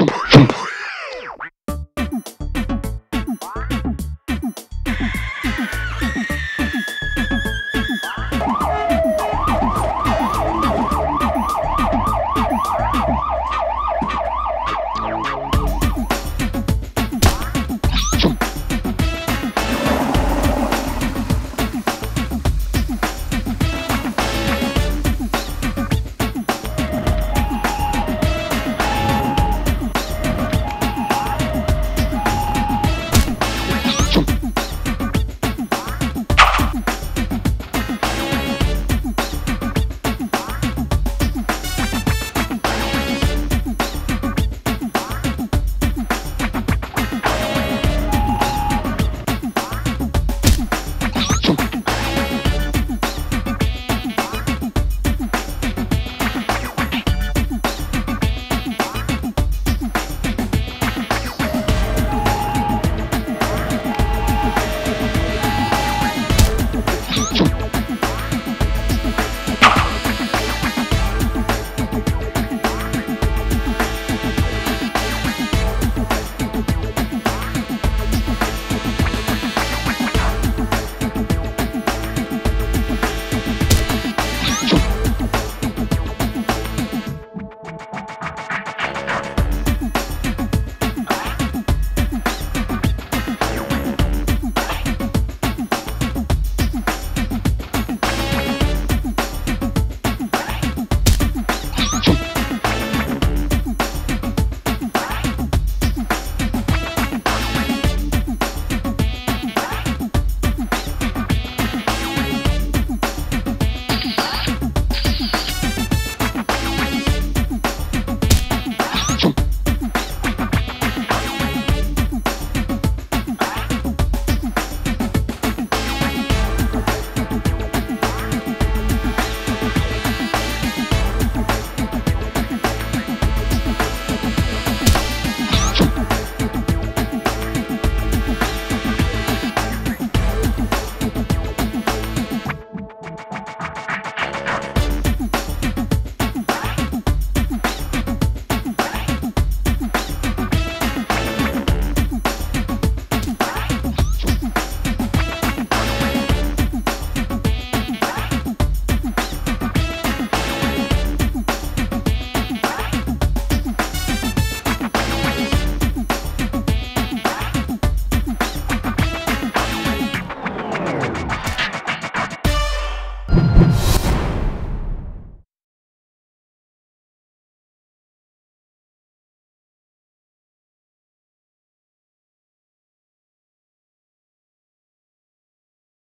Jumbo, jumbo.